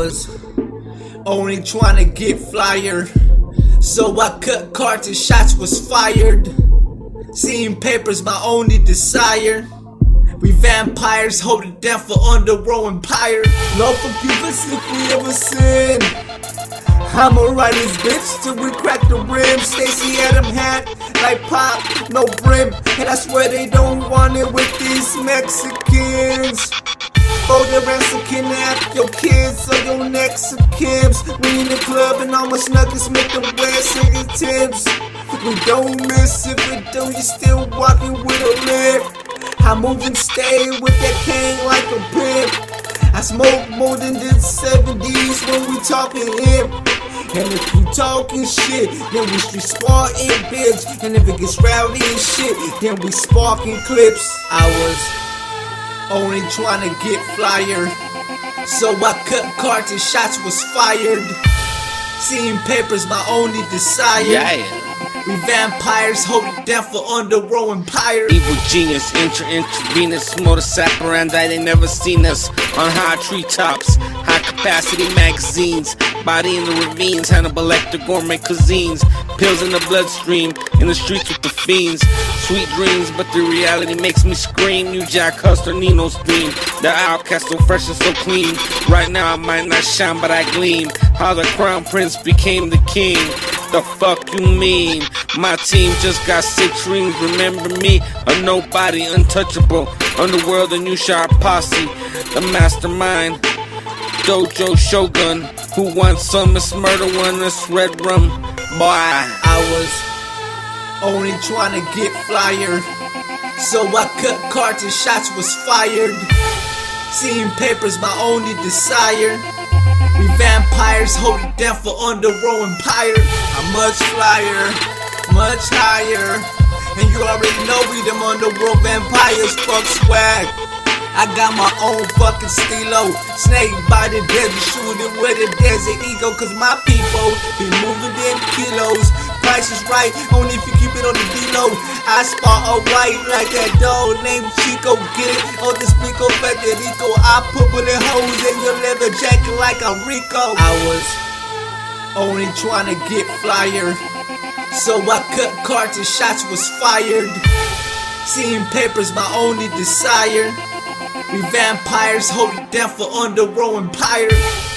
was only trying to get flyer. So I cut cards and shots was fired. Seeing papers my only desire. We vampires hold holding down for underworld empire. Love forgive us if we ever sin. I'ma ride this bitch till we crack the rim. Stacy Adam hat, like pop, no brim. And I swear they don't want it with these Mexicans. Oh, they're ransom kidnap your kids or your next of Kims. We in the club and all my snuggers make them wear certain tips. We don't miss if we do, you still walking with a limp. I move and stay with that cane like a pimp. I smoke more than the 70s when we talking him. And if you talking shit, then we street sparking bitch. And if it gets rowdy and shit, then we sparking clips. I was only trying to get flyer. So I cut cards and shots was fired. Seeing papers my only desire. Yeah. We vampires holding down for underworld empire. Evil genius, intra intravenous, motor saparandi, they never seen us on high treetops, high capacity magazines, body in the ravines, Hannibal Lecter gourmet cuisines, pills in the bloodstream, in the streets with the fiends, sweet dreams, but the reality makes me scream. You Jack Custer, Nino's dream, the outcast so fresh and so clean. Right now I might not shine, but I gleam. How the crown prince became the king. The fuck you mean? My team just got six rings. Remember me? A nobody, untouchable. Underworld and you sharp posse. The mastermind. Dojo Shogun. Who wants some? It's murder one. It's red rum. Boy. I was only trying to get flyer. So I cut cards and shots was fired. Seeing papers my only desire. We vampires holding down for underworld empire. I'm much flyer, much higher. And you already know we them underworld vampires, fuck swag. I got my own fucking stilo. Snake by the desert, shooting with a Desert Eagle. Cause my people be moving them kilos. Price is right, only if you keep it on the D-low. I spot a white like that dog named Chico. Get it on the Spico Federico. I put bullet holes in your leather jacket like a Rico. I was only trying to get flyer. So I cut cards and shots was fired. Seeing papers my only desire. We vampires holding down for underworld empire.